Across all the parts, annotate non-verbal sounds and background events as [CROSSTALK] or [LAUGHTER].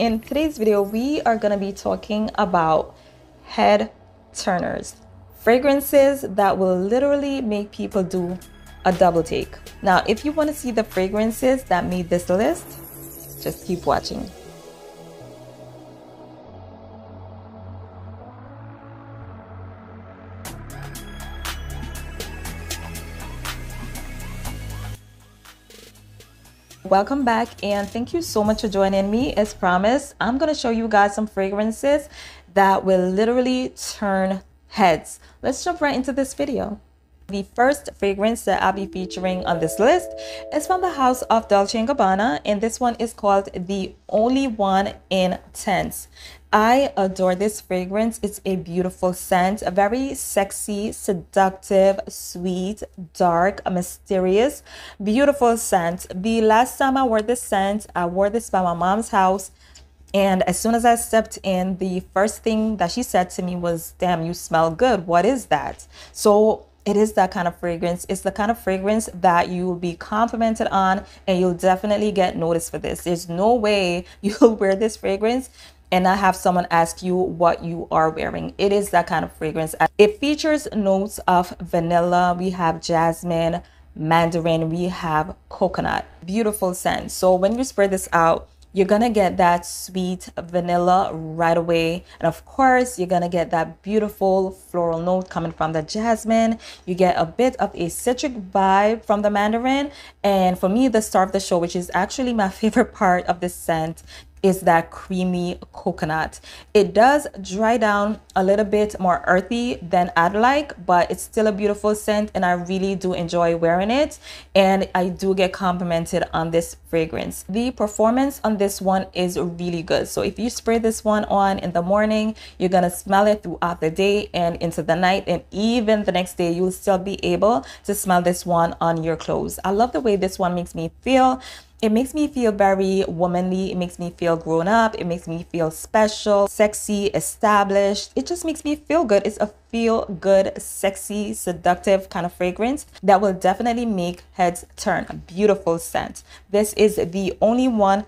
In today's video, we are going to be talking about head turners, fragrances that will literally make people do a double take. Now, if you want to see the fragrances that made this list, just keep watching. Welcome back and thank you so much for joining me. As promised, I'm going to show you guys some fragrances that will literally turn heads. Let's jump right into this video. The first fragrance that I'll be featuring on this list is from the house of Dolce & Gabbana and this one is called The Only One in Intense. I adore this fragrance. It's a beautiful scent, a very sexy, seductive, sweet, dark, mysterious, beautiful scent. The last time I wore this scent, I wore this by my mom's house. And as soon as I stepped in, the first thing that she said to me was, Damn, you smell good. What is that? So it is that kind of fragrance. It's the kind of fragrance that you will be complimented on and you'll definitely get noticed for this. There's no way [LAUGHS] you'll wear this fragrance and not have someone ask you what you are wearing. It is that kind of fragrance. It features notes of vanilla. We have jasmine, mandarin, we have coconut. Beautiful scent. So when you spread this out, you're gonna get that sweet vanilla right away. And of course, you're gonna get that beautiful floral note coming from the jasmine. You get a bit of a citric vibe from the mandarin. And for me, the star of the show, which is actually my [LAUGHS] favorite part of this scent, is that creamy coconut. It does dry down a little bit more earthy than I'd like, but it's still a beautiful scent and I really do enjoy wearing it. And I do get complimented on this fragrance. The performance on this one is really good. So if you spray this one on in the morning, you're gonna smell it throughout the day and into the night and even the next day, you'll still be able to smell this one on your clothes. I love the way this one makes me feel it makes me feel very womanly. It makes me feel grown up. It makes me feel special, sexy, established. It just makes me feel good. It's a feel good, sexy, seductive kind of fragrance that will definitely make heads turn. A beautiful scent. This is the only one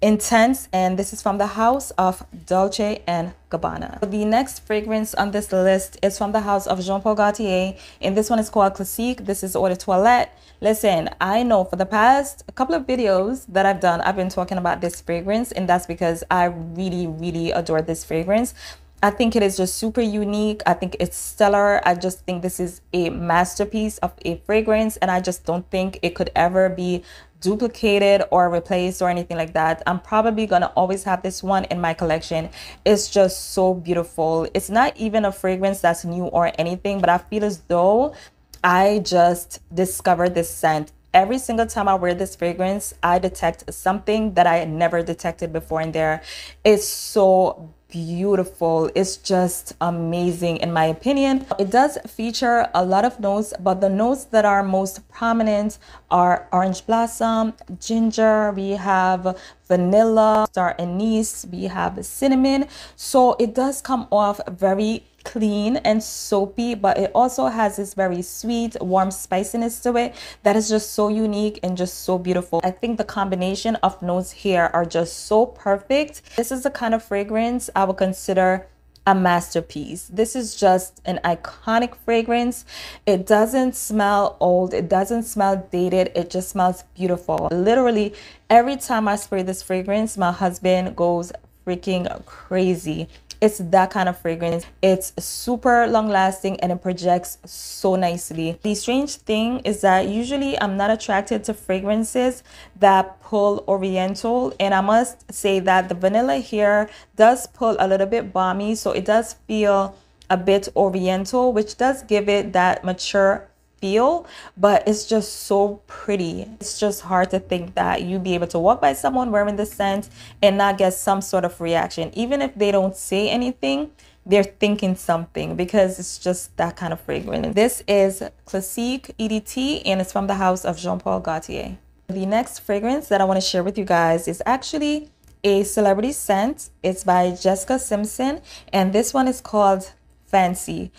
intense and this is from the house of Dolce and Gabbana. The next fragrance on this list is from the house of Jean Paul Gaultier and this one is called Classique. This is Eau de Toilette. Listen, I know for the past couple of videos that I've done, I've been talking about this fragrance and that's because I really, really adore this fragrance. I think it is just super unique. I think it's stellar. I just think this is a masterpiece of a fragrance and I just don't think it could ever be duplicated or replaced or anything like that. I'm probably going to always have this one in my collection. It's just so beautiful. It's not even a fragrance that's new or anything, but I feel as though I just discovered this scent every single time I wear this fragrance, I detect something that I had never detected before in there. It's so beautiful. It's just amazing in my opinion. It does feature a lot of notes, but the notes that are most prominent are orange blossom, ginger, we have vanilla, star anise, we have cinnamon. So it does come off very clean and soapy, but it also has this very sweet, warm spiciness to it that is just so unique and just so beautiful. I think the combination of notes here are just so perfect. This is the kind of fragrance I would consider a masterpiece. This is just an iconic fragrance. It doesn't smell old. It doesn't smell dated. It just smells beautiful. Literally, every time I spray this fragrance, my husband goes freaking crazy. It's that kind of fragrance. It's super long lasting and it projects so nicely. The strange thing is that usually I'm not attracted to fragrances that pull oriental and I must say that the vanilla here does pull a little bit balmy so it does feel a bit oriental which does give it that mature feel, but it's just so pretty. It's just hard to think that you'd be able to walk by someone wearing the scent and not get some sort of reaction. Even if they don't say anything, they're thinking something because it's just that kind of fragrance. This is Classique EDT and it's from the house of Jean-Paul Gaultier. The next fragrance that I want to share with you guys is actually a celebrity scent. It's by Jessica Simpson and this one is called Fancy.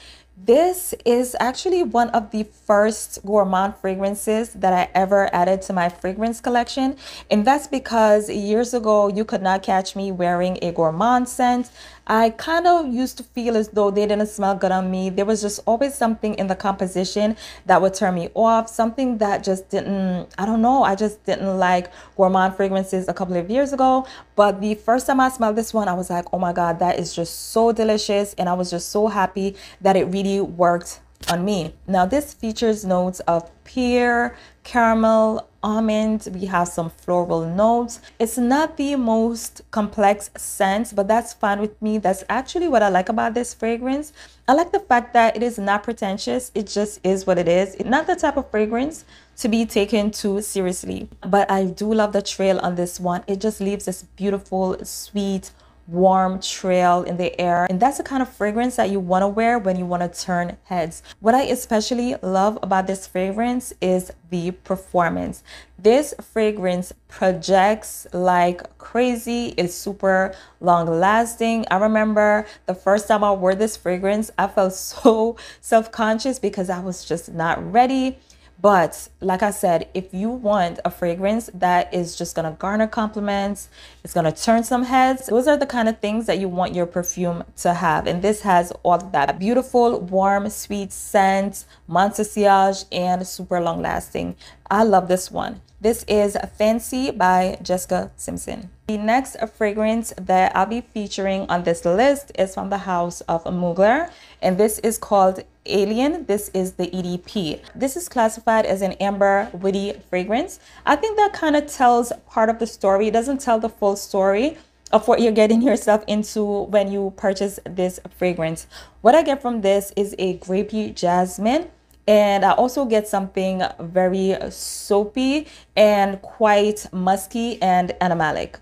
This is actually one of the first gourmand fragrances that I ever added to my fragrance collection. And that's because years ago, you could not catch me wearing a gourmand scent. I kind of used to feel as though they didn't smell good on me. There was just always something in the composition that would turn me off, something that just didn't, I don't know, I just didn't like gourmand fragrances a couple of years ago. But the first time I smelled this one, I was like, oh my God, that is just so delicious. And I was just so happy that it really worked on me. Now this features notes of pear, caramel, almond. We have some floral notes. It's not the most complex scent, but that's fine with me. That's actually what I like about this fragrance. I like the fact that it is not pretentious. It just is what it is. It's not the type of fragrance to be taken too seriously. But I do love the trail on this one. It just leaves this beautiful, sweet, warm trail in the air. And that's the kind of fragrance that you want to wear when you want to turn heads. What I especially love about this fragrance is the performance. This fragrance projects like crazy. It's super long lasting. I remember the first time I wore this fragrance, I felt [LAUGHS] so self-conscious because I was just not ready. But like I said, if you want a fragrance that is just gonna garner compliments, it's gonna turn some heads, those are the kind of things that you want your perfume to have. And this has all that beautiful, warm, sweet scent, Menses and super long lasting. I love this one. This is Fancy by Jessica Simpson. The next fragrance that I'll be featuring on this list is from the house of Mugler, and this is called Alien. This is the EDP. This is classified as an amber woody fragrance. I think that kind of tells part of the story. It doesn't tell the full story of what you're getting yourself into when you purchase this fragrance. What I get from this is a grapey jasmine and I also get something very soapy and quite musky and animalic.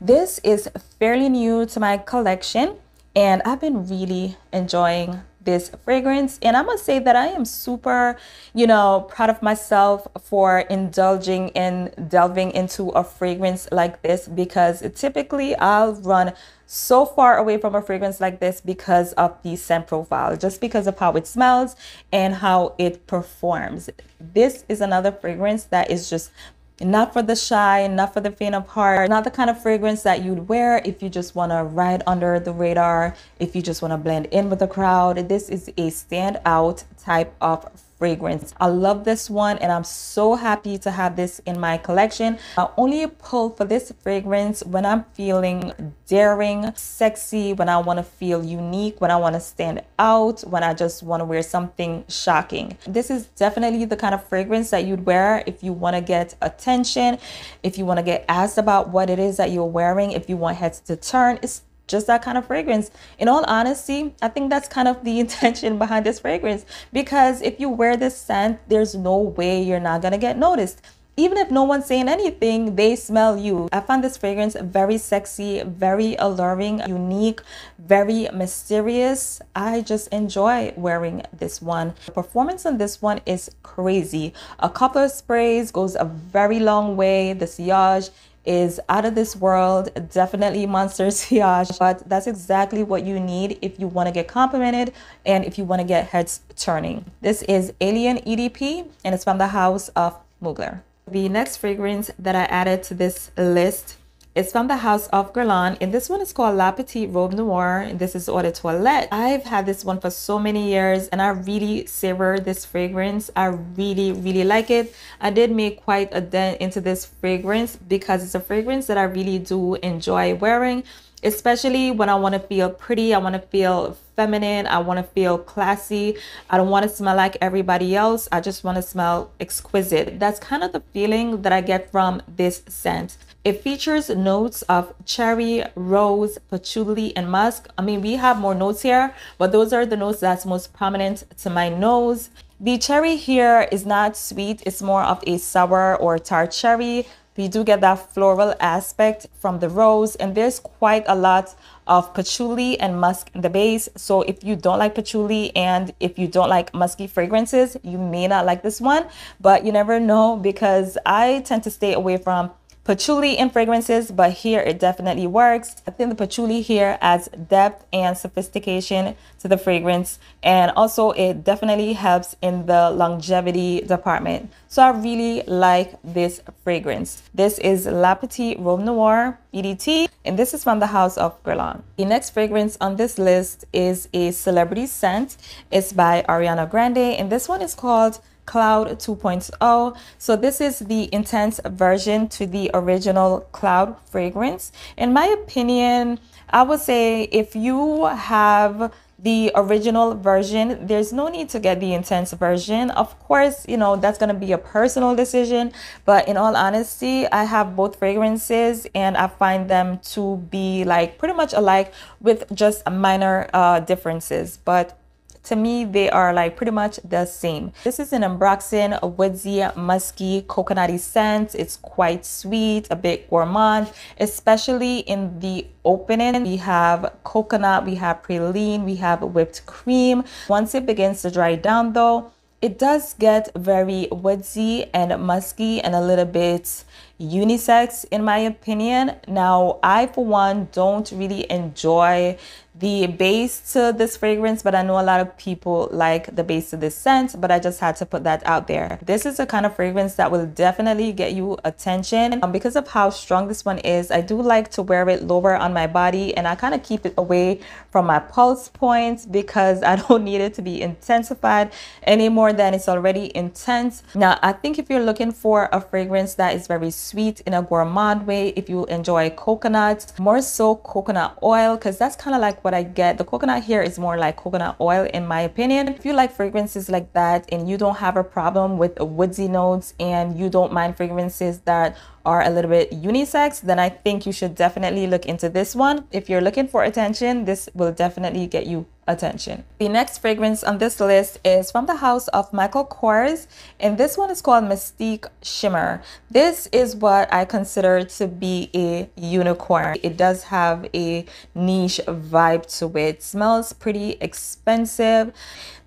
This is fairly new to my collection and I've been really enjoying this fragrance. And i must say that i am super you know proud of myself for indulging in delving into a fragrance like this because typically i'll run so far away from a fragrance like this because of the scent profile just because of how it smells and how it performs. This is another fragrance that is just not for the shy, not for the faint of heart, not the kind of fragrance that you'd wear if you just want to ride under the radar, if you just want to blend in with the crowd. This is a standout type of fragrance. I love this one and I'm so happy to have this in my collection. I only pull for this fragrance when I'm feeling daring, sexy, when I want to feel unique, when I want to stand out, when I just want to wear something shocking. This is definitely the kind of fragrance that you'd wear if you want to get attention, if you want to get asked about what it is that you're wearing, if you want heads to turn. It's just that kind of fragrance. In all honesty, I think that's kind of the [LAUGHS] intention behind this fragrance because if you wear this scent, there's no way you're not gonna get noticed. Even if no one's saying anything, they smell you. I find this fragrance very sexy, very alluring, unique, very mysterious. I just enjoy wearing this one. The performance on this one is crazy. A couple of sprays goes a very long way. The sillage is out of this world, definitely Monster Sillage, [LAUGHS] but that's exactly what you need if you want to get complimented and if you want to get heads turning. This is Alien EDP and it's from the house of Mugler. The next fragrance that I added to this list it's from the house of Guerlain, and this one is called La Petite Robe Noire, and this is Eau de Toilette. I've had this one for so many years, and I really savor this fragrance. I really, really like it. I did make quite a dent into this fragrance because it's a fragrance that I really do enjoy wearing especially when I want to feel pretty, I want to feel feminine, I want to feel classy. I don't want to smell like everybody else. I just want to smell exquisite. That's kind of the feeling that I get from this scent. It features notes of cherry, rose, patchouli, and musk. I mean, we have more notes here, but those are the notes that's most prominent to my nose. The cherry here is not sweet. It's more of a sour or tart cherry. We do get that floral aspect from the rose and there's quite a lot of patchouli and musk in the base. So if you don't like patchouli and if you don't like musky fragrances, you may not like this one, but you never know because I tend to stay away from patchouli in fragrances, but here it definitely works. I think the patchouli here adds depth and sophistication to the fragrance. And also it definitely helps in the longevity department. So I really like this fragrance. This is La Petite Noire EDT, and this is from the house of Guerlain. The next fragrance on this list is a celebrity scent. It's by Ariana Grande, and this one is called Cloud 2.0. So this is the intense version to the original Cloud fragrance. In my opinion, I would say if you have the original version, there's no need to get the intense version. Of course, you know, that's going to be a personal decision. But in all honesty, I have both fragrances and I find them to be like pretty much alike with just minor uh, differences. But to me, they are like pretty much the same. This is an Ambroxan woodsy, musky, coconutty scent. It's quite sweet, a bit gourmand, especially in the opening. We have coconut, we have praline, we have whipped cream. Once it begins to dry down though, it does get very woodsy and musky and a little bit unisex in my opinion. Now, I for one don't really enjoy the base to this fragrance, but I know a lot of people like the base of this scent, but I just had to put that out there. This is a kind of fragrance that will definitely get you attention. Um, because of how strong this one is, I do like to wear it lower on my body and I kind of keep it away from my pulse points because I [LAUGHS] don't need it to be intensified any more than it's already intense. Now, I think if you're looking for a fragrance that is very sweet in a gourmand way, if you enjoy coconut, more so coconut oil, because that's kind of like what I get. The coconut here is more like coconut oil in my opinion. If you like fragrances like that and you don't have a problem with woodsy notes and you don't mind fragrances that are a little bit unisex, then I think you should definitely look into this one. If you're looking for attention, this will definitely get you attention. The next fragrance on this list is from the house of Michael Kors, and this one is called Mystique Shimmer. This is what I consider to be a unicorn. It does have a niche vibe to it. Smells pretty expensive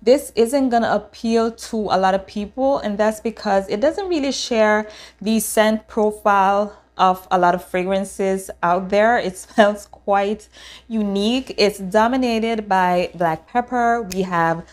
this isn't going to appeal to a lot of people and that's because it doesn't really share the scent profile of a lot of fragrances out there. It [LAUGHS] smells quite unique. It's dominated by black pepper. We have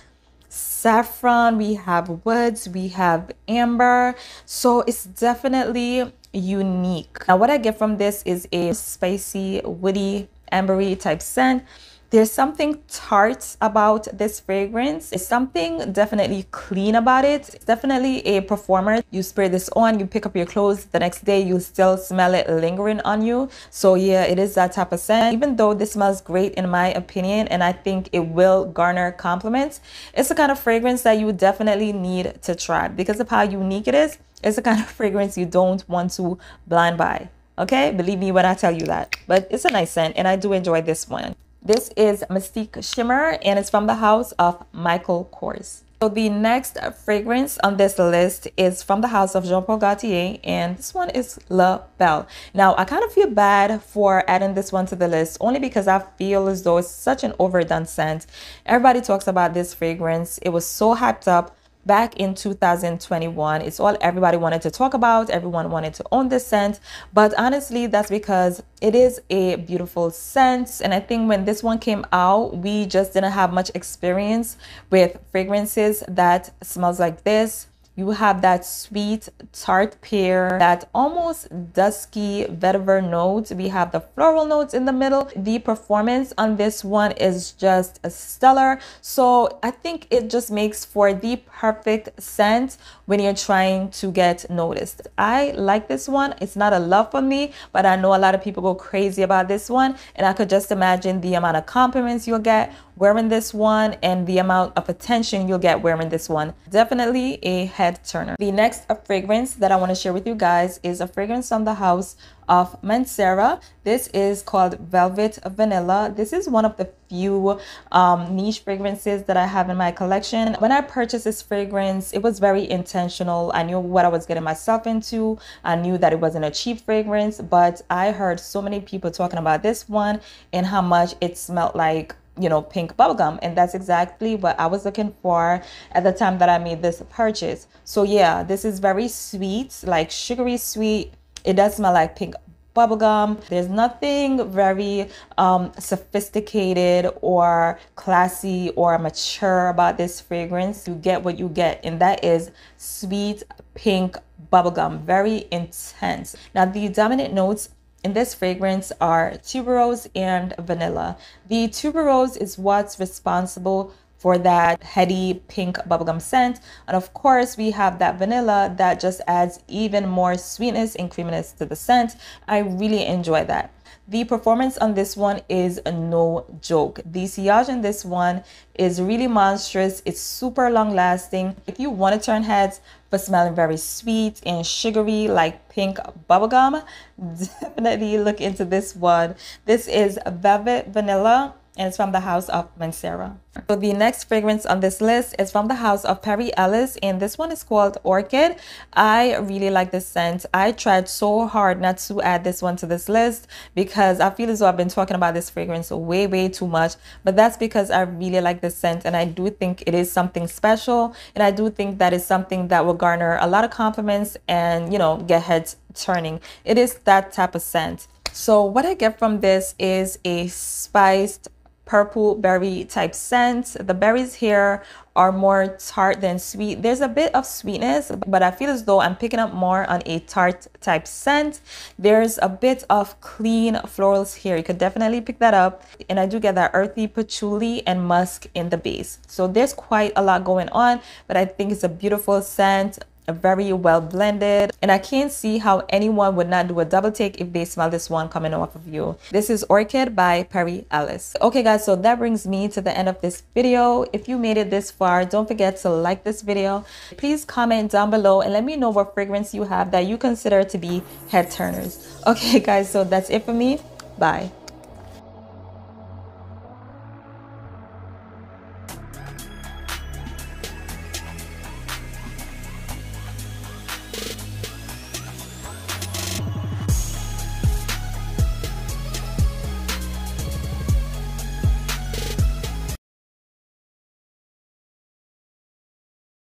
saffron, we have woods, we have amber. So it's definitely unique. Now what I get from this is a spicy, woody, ambery type scent. There's something tart about this fragrance. It's something definitely clean about it. It's definitely a performer. You spray this on, you pick up your clothes, the next day you still smell it lingering on you. So yeah, it is that type of scent. Even though this smells great in my opinion, and I think it will garner compliments, it's the kind of fragrance that you definitely need to try because of how unique it is. It's the kind of fragrance you don't want to blind buy. Okay, believe me when I tell you that. But it's a nice scent and I do enjoy this one. This is Mystique Shimmer and it's from the house of Michael Kors. So the next fragrance on this list is from the house of Jean Paul Gaultier, and this one is La Belle. Now, I kind of feel bad for adding this one to the list, only because I feel as though it's such an overdone scent. Everybody talks about this fragrance. It was so hyped up back in 2021. It's all everybody wanted to talk about. Everyone wanted to own this scent. But honestly, that's because it is a beautiful scent. And I think when this one came out, we just didn't have much experience with fragrances that smells like this you have that sweet tart pear, that almost dusky vetiver note. We have the floral notes in the middle. The performance on this one is just stellar. So I think it just makes for the perfect scent when you're trying to get noticed. I like this one. It's not a love for me, but I know a lot of people go crazy about this one. And I could just imagine the amount of compliments you'll get wearing this one and the amount of attention you'll get wearing this one. Definitely a head turner. The next fragrance that I want to share with you guys is a fragrance from the house of Mancera. This is called Velvet Vanilla. This is one of the few um, niche fragrances that I have in my collection. When I purchased this fragrance, it was very intentional. I knew what I was getting myself into. I knew that it wasn't a cheap fragrance, but I heard so many people talking about this one and how much it smelled like you know, pink bubblegum. And that's exactly what I was looking for at the time that I made this purchase. So yeah, this is very sweet, like sugary sweet. It does smell like pink bubblegum. There's nothing very um, sophisticated or classy or mature about this fragrance. You get what you get, and that is sweet pink bubblegum, very intense. Now, the dominant notes in this fragrance are tuberose and vanilla. The tuberose is what's responsible for that heady pink bubblegum scent. And of course, we have that vanilla that just adds even more sweetness and creaminess to the scent. I really enjoy that. The performance on this one is no joke. The sillage in this one is really monstrous. It's super long lasting. If you want to turn heads for smelling very sweet and sugary like pink bubblegum, [LAUGHS] definitely look into this one. This is Velvet Vanilla and it's from the house of Mancera. So the next fragrance on this list is from the house of Perry Ellis and this one is called Orchid. I really like this scent. I tried so hard not to add this one to this list because I feel as though I've been talking about this fragrance way, way too much. But that's because I really like this scent and I do think it is something special. And I do think that is something that will garner a lot of compliments and, you know, get heads turning. It is that type of scent. So what I get from this is a spiced purple berry type scent. The berries here are more tart than sweet. There's a bit of sweetness, but I feel as though I'm picking up more on a tart type scent. There's a bit of clean florals here. You could definitely pick that up. And I do get that earthy patchouli and musk in the base. So there's quite a lot going on, but I think it's a beautiful scent very well blended and I can't see how anyone would not do a double take if they smell this one coming off of you. This is Orchid by Perry Ellis. Okay guys, so that brings me to the end of this video. If you made it this far, don't forget to like this video. Please comment down below and let me know what fragrance you have that you consider to be head turners. Okay [LAUGHS] guys, so that's it for me. Bye.